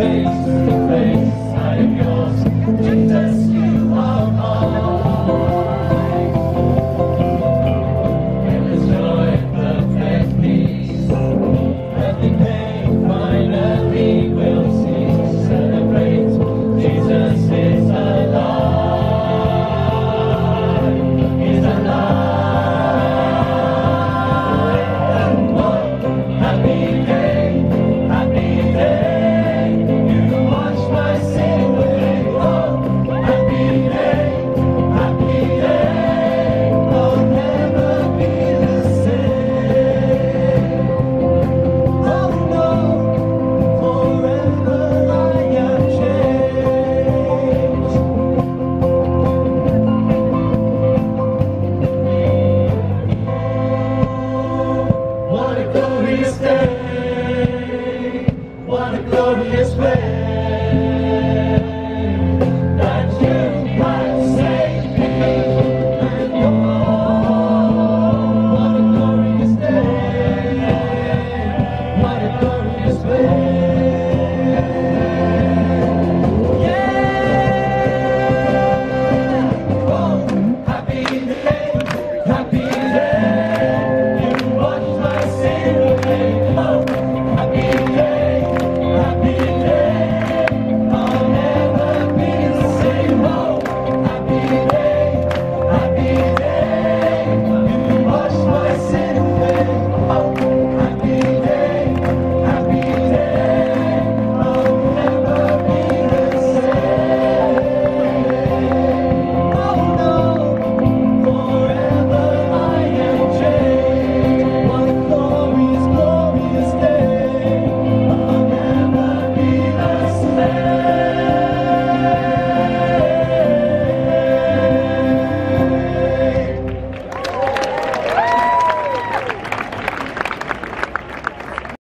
face.